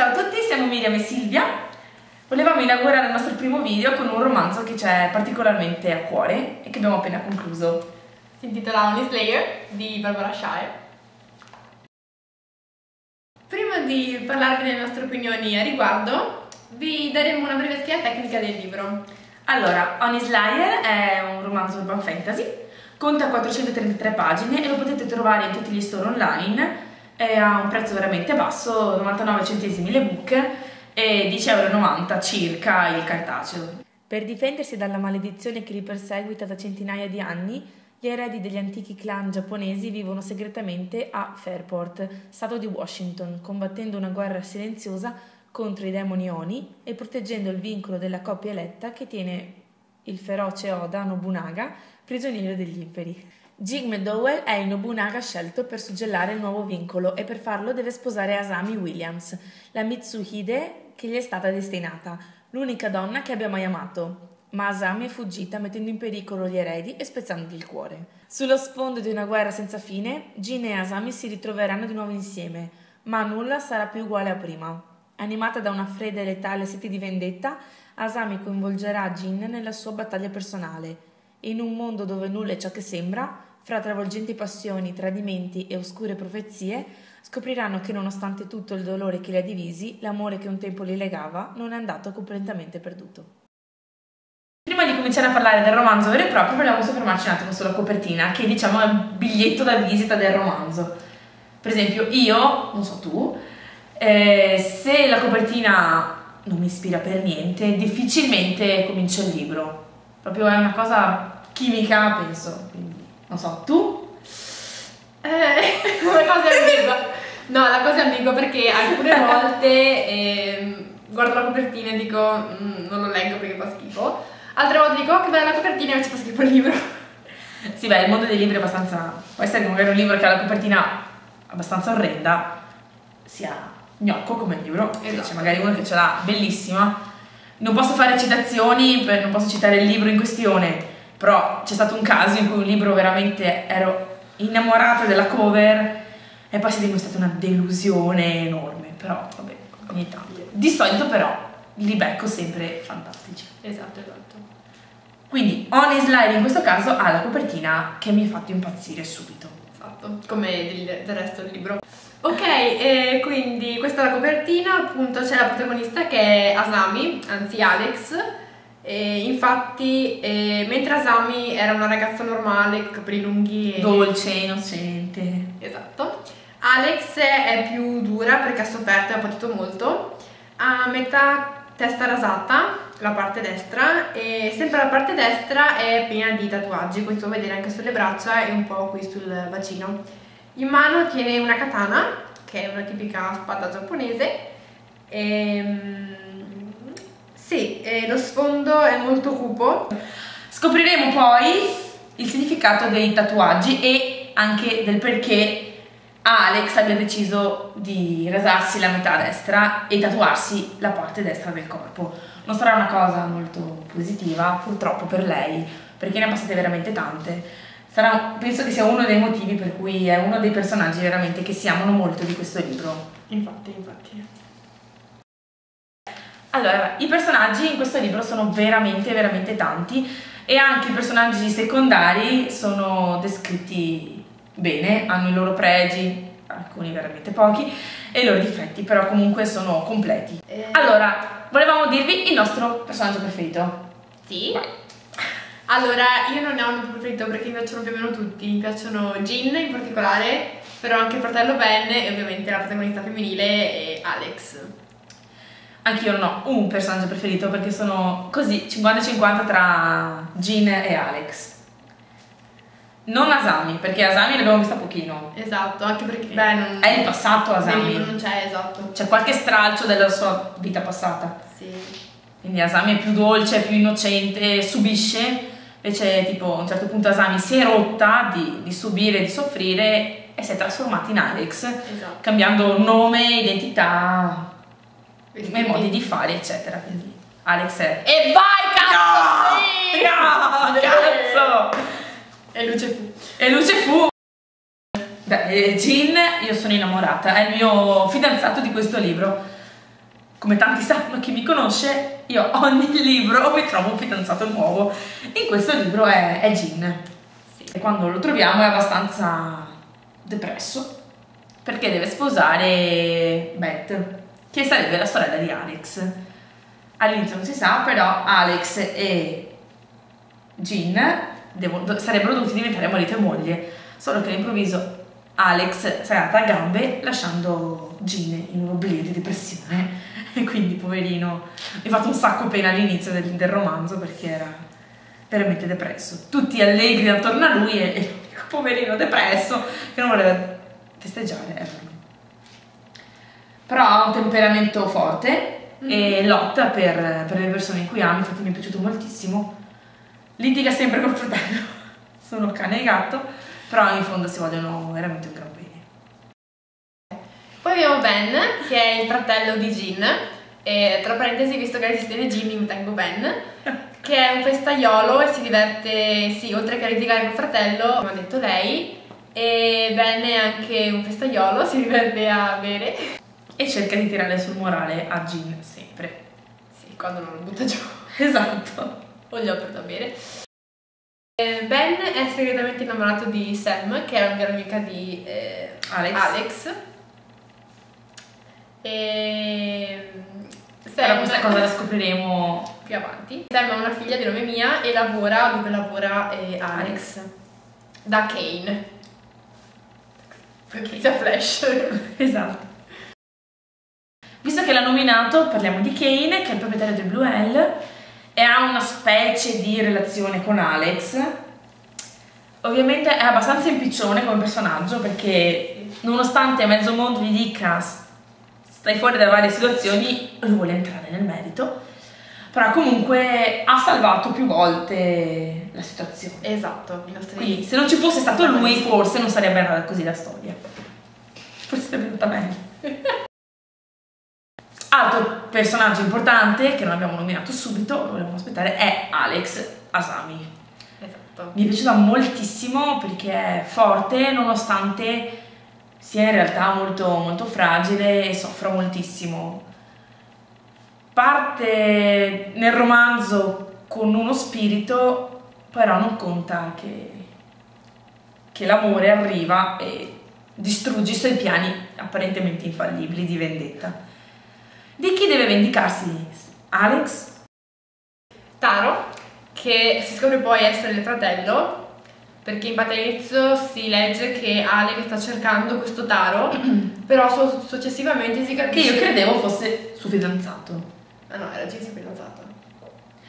Ciao a tutti, siamo Miriam e Silvia. Volevamo inaugurare il nostro primo video con un romanzo che ci è particolarmente a cuore e che abbiamo appena concluso. Si intitola Honey Slayer di Barbara Shire. Prima di parlarvi delle nostre opinioni a riguardo, vi daremo una breve scheda tecnica del libro. Allora, Honey Slayer è un romanzo urban fantasy, conta 433 pagine e lo potete trovare in tutti gli store online e ha un prezzo veramente basso, 99 centesimi l'ebook e 10,90 euro circa il cartaceo. Per difendersi dalla maledizione che li perseguita da centinaia di anni, gli eredi degli antichi clan giapponesi vivono segretamente a Fairport, stato di Washington, combattendo una guerra silenziosa contro i demoni Oni e proteggendo il vincolo della coppia eletta che tiene il feroce Oda Nobunaga prigioniero degli inferi. Jig McDowell è il Nobunaga scelto per suggellare il nuovo vincolo e per farlo deve sposare Asami Williams, la Mitsuhide che gli è stata destinata, l'unica donna che abbia mai amato. Ma Asami è fuggita mettendo in pericolo gli eredi e spezzandogli il cuore. Sullo sfondo di una guerra senza fine, Jin e Asami si ritroveranno di nuovo insieme, ma nulla sarà più uguale a prima. Animata da una fredda e letale sete di vendetta, Asami coinvolgerà Jin nella sua battaglia personale. In un mondo dove nulla è ciò che sembra, fra travolgenti passioni, tradimenti e oscure profezie, scopriranno che nonostante tutto il dolore che li ha divisi, l'amore che un tempo li legava non è andato completamente perduto. Prima di cominciare a parlare del romanzo vero e proprio, vogliamo soffermarci un attimo sulla copertina, che diciamo è il biglietto da visita del romanzo. Per esempio, io, non so tu, eh, se la copertina non mi ispira per niente, difficilmente comincio il libro. Proprio è una cosa chimica, penso. Quindi non so, tu? Eh, come cosa ambigua. No, la cosa è ambigua perché alcune volte eh, guardo la copertina e dico mm, non lo leggo perché fa schifo. Altre volte dico oh che bella la copertina e invece fa schifo il libro. Sì, beh, il mondo dei libri è abbastanza... Può essere che magari un libro che ha la copertina abbastanza orrenda sia gnocco come libro, esatto. invece magari uno che ce l'ha bellissima. Non posso fare citazioni, non posso citare il libro in questione, però c'è stato un caso in cui un libro veramente ero innamorata della cover e poi si è dimostrata una delusione enorme, però vabbè, ogni tanto. Di solito però li becco sempre fantastici. Esatto, esatto. Quindi Honey Slide in questo caso ha la copertina che mi ha fatto impazzire subito. Esatto, come del, del resto del libro. Ok, eh, quindi questa è la copertina, appunto c'è la protagonista che è Asami, anzi Alex, e infatti, eh, mentre Asami era una ragazza normale, con capelli lunghi e... Dolce, innocente. Esatto. Alex è più dura perché ha sofferto e ha patito molto. Ha metà testa rasata, la parte destra, e sempre la parte destra è piena di tatuaggi, come si può vedere anche sulle braccia e un po' qui sul bacino. In mano tiene una katana, che è una tipica spada giapponese, e ehm, sì, eh, lo sfondo è molto cupo. Scopriremo poi il significato dei tatuaggi e anche del perché Alex abbia deciso di rasarsi la metà destra e tatuarsi la parte destra del corpo. Non sarà una cosa molto positiva, purtroppo per lei, perché ne ha passate veramente tante. Sarà, penso che sia uno dei motivi per cui è uno dei personaggi veramente che si amano molto di questo libro. Infatti, infatti. Allora, i personaggi in questo libro sono veramente, veramente tanti e anche i personaggi secondari sono descritti bene, hanno i loro pregi, alcuni veramente pochi, e i loro difetti, però comunque sono completi. Eh... Allora, volevamo dirvi il nostro personaggio preferito. Sì. Vai. Allora, io non ne ho un preferito perché mi piacciono più o meno tutti, mi piacciono Jin in particolare, però anche il fratello Ben e ovviamente la protagonista femminile Alex. Anch'io non ho un personaggio preferito perché sono così 50-50 tra Jean e Alex. Non Asami, perché Asami l'abbiamo vista pochino. Esatto, anche perché beh, non, è il passato Asami. non c'è, esatto. C'è qualche stralcio della sua vita passata. Sì. Quindi Asami è più dolce, più innocente, subisce. Invece, tipo, a un certo punto Asami si è rotta di, di subire, di soffrire e si è trasformata in Alex, esatto. cambiando nome, identità, i miei modi di fare, eccetera. Quindi Alex è. E vai, cazzo! No! Sì! No, cazzo! E luce fu. E luce fu! Beh, Jean, io sono innamorata, è il mio fidanzato di questo libro. come tanti sanno, chi mi conosce, io ogni libro mi trovo un fidanzato nuovo. In questo libro è, è Gin. Sì. E quando lo troviamo è abbastanza depresso perché deve sposare Beth, che sarebbe la sorella di Alex. All'inizio non si sa, però Alex e Gin devo- sarebbero dovuti diventare marito e moglie, solo che all'improvviso Alex si è andata a gambe lasciando Gin in un oblio di depressione e quindi poverino mi ha fatto un sacco pena all'inizio del, del romanzo perché era veramente depresso tutti allegri attorno a lui e, e poverino depresso che non voleva festeggiare era lui però ha un temperamento forte e lotta per, per le persone in cui ama infatti mi è piaciuto moltissimo litiga sempre col fratello sono cane e gatto però in fondo si vogliono veramente un gran bene Poi abbiamo Ben, che è il fratello di Gin. E tra parentesi, visto che esiste Gin, mi tengo Ben, che è un festaiolo e si diverte, sì, oltre che a litigare col fratello, come ha detto lei, e Ben è anche un festaiolo, si diverte a bere. E cerca di tirare sul morale a Gin sempre Sì, quando non lo butta giù. esatto o gli offre da bere. Eh, Ben è segretamente innamorato di Sam, che è una migliore amica di eh, Alex. Alex. E però questa cosa la scopriremo più avanti. Sam ha una figlia di nome Mia e lavora dove lavora eh, Alex, da Kane. Notizia flash. esatto visto che l'ha nominato parliamo di Kane che è il proprietario del Blue Hell e ha una specie di relazione con Alex. Ovviamente è abbastanza impiccione come personaggio perché nonostante mezzo mondo gli dica stai fuori da varie situazioni lui vuole entrare nel merito. Però comunque ha salvato più volte la situazione. Esatto, i nostri quindi se non ci fosse stato lui forse non sarebbe andata così la storia. Forse sarebbe andata meglio personaggio importante che non abbiamo nominato subito lo volevamo aspettare è Alex Asami Esatto. mi è piaciuta moltissimo perché è forte nonostante sia in realtà molto, molto fragile e soffra moltissimo. Parte nel romanzo con uno spirito, però non conta che, che l'amore arriva e distrugge i suoi piani apparentemente infallibili di vendetta. Di chi deve vendicarsi? Alex? Taro, che si scopre poi essere il fratello, perché infatti all'inizio si legge che Alex sta cercando questo Taro, però su- successivamente si Che capisce... io credevo fosse suo fidanzato. Ah no, era già il suo fidanzato.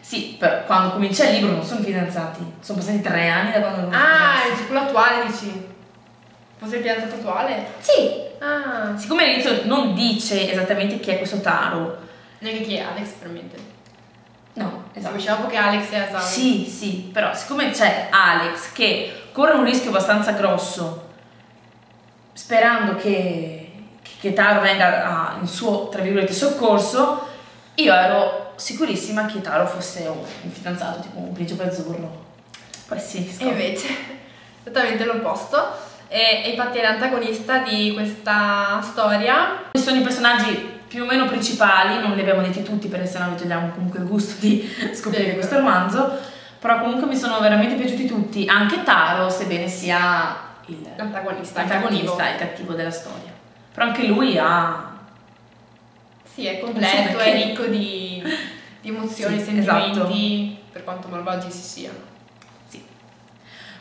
Sì, però quando comincia il libro non sono fidanzati. Sono passati tre anni da quando Ah, il quello attuale dici? Fosse il fidanzato attuale? Sì. Ah, Siccome all'inizio non dice esattamente chi è questo Taro. neanche chi è Alex per mente. No, Si capisce dopo che Alex è Asami. Sì, sì, però siccome c'è Alex che corre un rischio abbastanza grosso, sperando che, che Taro venga a- in suo, tra virgolette, soccorso, io ero sicurissima che Taro fosse un, un fidanzato, tipo un principe azzurro. Poi sì, E scopri. invece, esattamente l'opposto. E, e infatti è l'antagonista di questa storia. Questi sono i personaggi più o meno principali, non li abbiamo detti tutti perché sennò vi togliamo comunque il gusto di scoprire Sì. questo romanzo, però comunque mi sono veramente piaciuti tutti, anche Taro, sebbene sia il, L'antagonista. il cattivo. il cattivo della storia. Però anche lui ha... Sì, è so completo, perché. è ricco di, di emozioni, Sì, sentimenti, per quanto malvagi si siano.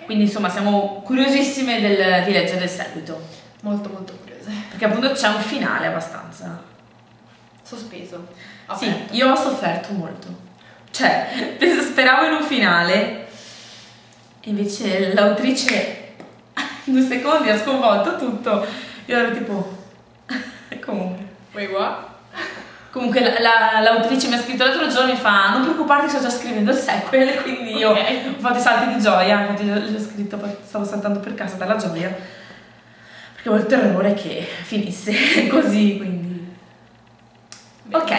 Sì. Quindi insomma siamo curiosissime del- di leggere il seguito, Molto molto curiose. perché appunto c'è un finale abbastanza... Sospeso. Sì, aperto. io ho sofferto molto. Cioè, speravo in un finale, e invece l'autrice in due secondi ha sconvolto tutto. Io ero tipo... Comunque. Wait, what? Comunque la- la- l'autrice mi ha scritto l'altro giorno e mi fa non preoccuparti sto già scrivendo il sequel, quindi io Ok. ho fatto i salti di gioia, infatti gli ho gli ho scritto, stavo saltando per casa dalla gioia, perché avevo il terrore che finisse così, quindi... Ok.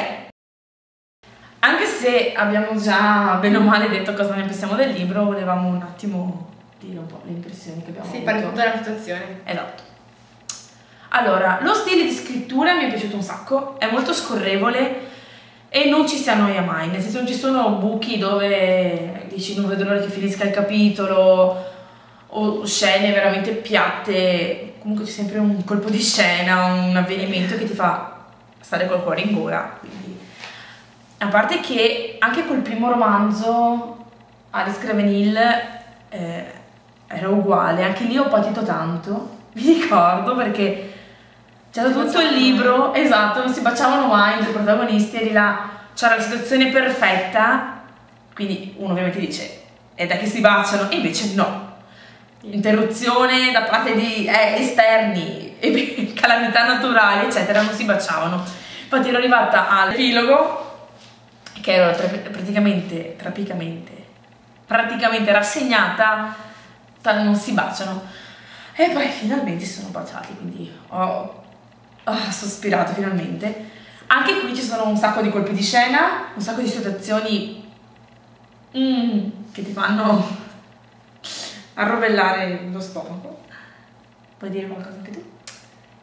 Anche se abbiamo già bene o male detto cosa ne pensiamo del libro, volevamo un attimo dire un po' le impressioni che abbiamo Sì, avuto. per tutta la situazione. Esatto. Allora, lo stile di scrittura mi è piaciuto un sacco, è molto scorrevole e non ci si annoia mai, nel senso non ci sono buchi dove dici non vedo l'ora che finisca il capitolo o scene veramente piatte, comunque c'è sempre un colpo di scena, un avvenimento che ti fa stare col cuore in gola. Quindi. A parte che anche col primo romanzo, Alice Gravenil, eh, era uguale, anche lì ho patito tanto, mi ricordo perché c'era tutto il libro, esatto, non si baciavano mai i protagonisti e di là c'era la situazione perfetta, quindi uno ovviamente dice è da che si baciano e invece no. Interruzione da parte di eh, esterni, calamità naturali, eccetera, non si baciavano. Infatti ero arrivata all'epilogo, che ero tra, praticamente, trapicamente, praticamente rassegnata, non si baciano. E poi finalmente si sono baciati, quindi ho oh, sospirato finalmente. Anche qui ci sono un sacco di colpi di scena, un sacco di situazioni mm, che ti fanno arrovellare lo stomaco. Puoi dire qualcosa anche tu?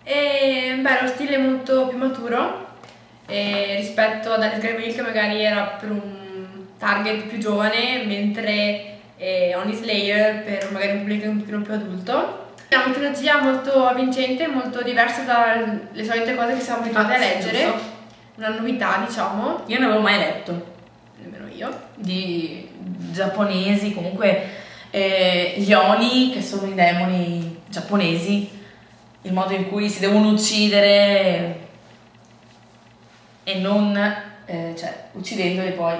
E, beh, lo stile è molto più maturo rispetto ad Alice Gravel che magari era per un target più giovane, mentre eh, Only Slayer per magari un pubblico un pochino più adulto. È una mitologia molto avvincente, molto diversa dalle solite cose che siamo abituati ah, a leggere. Giusto. Una novità, diciamo. Io non avevo mai letto. Nemmeno io. Di giapponesi, comunque eh, gli Oni, che sono i demoni giapponesi, il modo in cui si devono uccidere e non, eh, cioè, uccidendoli poi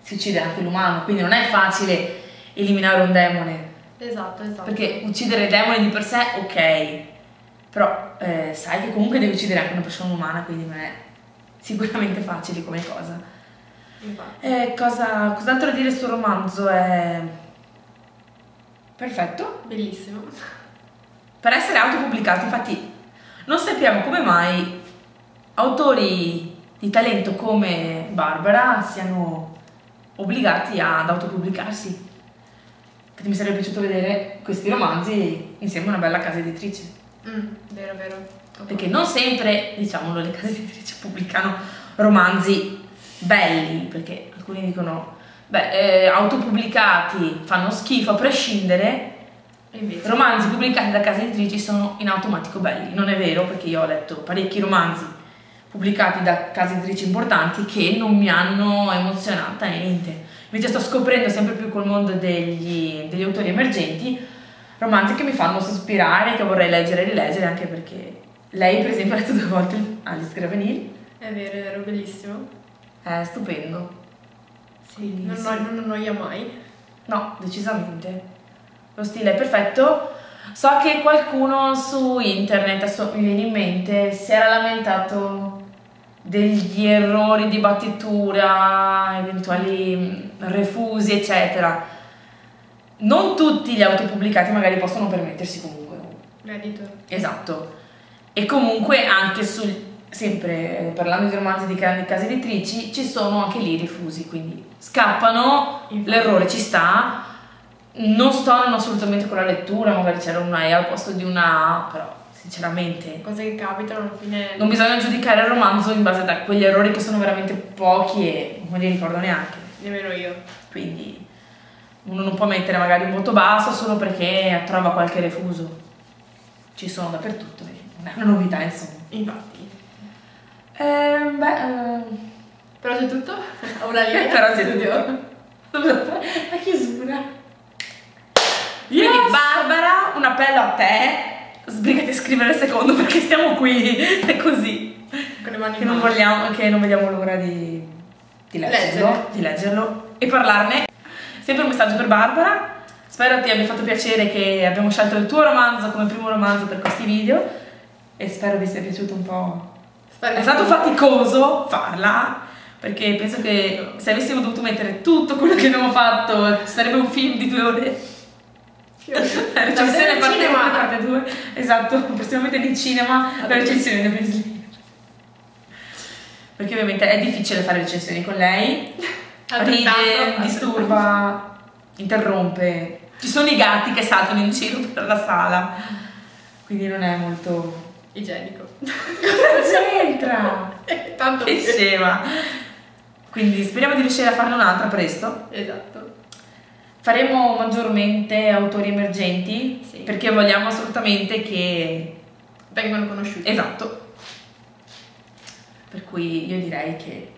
si uccide anche l'umano, quindi non è facile eliminare un demone Esatto, esatto. Perché uccidere i demoni di per sé, ok, però eh, sai che comunque devi uccidere anche una persona umana, quindi non è sicuramente facile come cosa. Eh, cosa cos'altro dire sul romanzo? È perfetto. Bellissimo. Per essere autopubblicato, infatti, non sappiamo come mai autori di talento come Barbara siano obbligati ad autopubblicarsi mi sarebbe piaciuto vedere questi romanzi insieme a una bella casa editrice. Mm, vero, vero. Perché non sempre, diciamolo, le case editrici pubblicano romanzi belli, perché alcuni dicono, beh, eh, autopubblicati fanno schifo a prescindere, Invece. romanzi pubblicati da case editrici sono in automatico belli. Non è vero, perché io ho letto parecchi romanzi pubblicati da case editrici importanti che non mi hanno emozionata niente invece sto scoprendo sempre più col mondo degli, degli autori emergenti romanzi che mi fanno sospirare, che vorrei leggere e rileggere, anche perché lei per esempio ha letto due volte Alice Gravenil. È vero, è vero, bellissimo. È stupendo. Sì, non, non annoia mai. No, decisamente. Lo stile è perfetto. So che qualcuno su internet, adesso mi viene in mente, si era lamentato degli errori di battitura, eventuali mm, refusi, eccetera. Non tutti gli autopubblicati magari possono permettersi comunque. L'editor. Esatto. E comunque anche sul, sempre eh, parlando di romanzi di grandi case editrici, ci sono anche lì refusi, quindi scappano, Infatti. l'errore ci sta, non stornano assolutamente con la lettura, magari c'era una E al posto di una A, però sinceramente. Cose che capitano alla fine. Non bisogna giudicare il romanzo in base a quegli errori che sono veramente pochi e non li ricordo neanche. Nemmeno io. Quindi uno non può mettere magari un voto basso solo perché trova qualche refuso. Ci sono dappertutto, non è una novità insomma. Infatti. Eh, beh, eh... Però c'è tutto? Ho una linea Però c'è studio. La chiusura. Yes. Quindi Barbara, un appello a te sbrigati a scrivere il secondo perché stiamo qui, è così. Con le mani che non, vogliamo, che non vediamo l'ora di, di leggerlo, Leggere. di leggerlo e parlarne. Sempre un messaggio per Barbara. Spero ti abbia fatto piacere che abbiamo scelto il tuo romanzo come primo romanzo per questi video e spero vi sia piaciuto un po'. È stato faticoso farla perché penso che se avessimo dovuto mettere tutto quello che abbiamo fatto sarebbe un film di due ore la recensione parte 1 parte 2 esatto prossimamente nel cinema la recensione di Weasley perché ovviamente è difficile fare recensioni con lei. Ride, disturba interrompe. Ci sono i gatti che saltano in giro per la sala. Quindi non è molto igienico. Cosa c'entra? Tanto che scema! Quindi speriamo di riuscire a farne un'altra presto. Esatto. Faremo maggiormente autori emergenti Sì. perché vogliamo assolutamente che... Vengono conosciuti. Esatto. Per cui io direi che...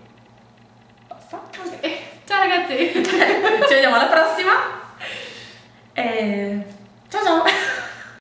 Basta. Eh, Ciao ragazzi! Ci vediamo alla prossima. E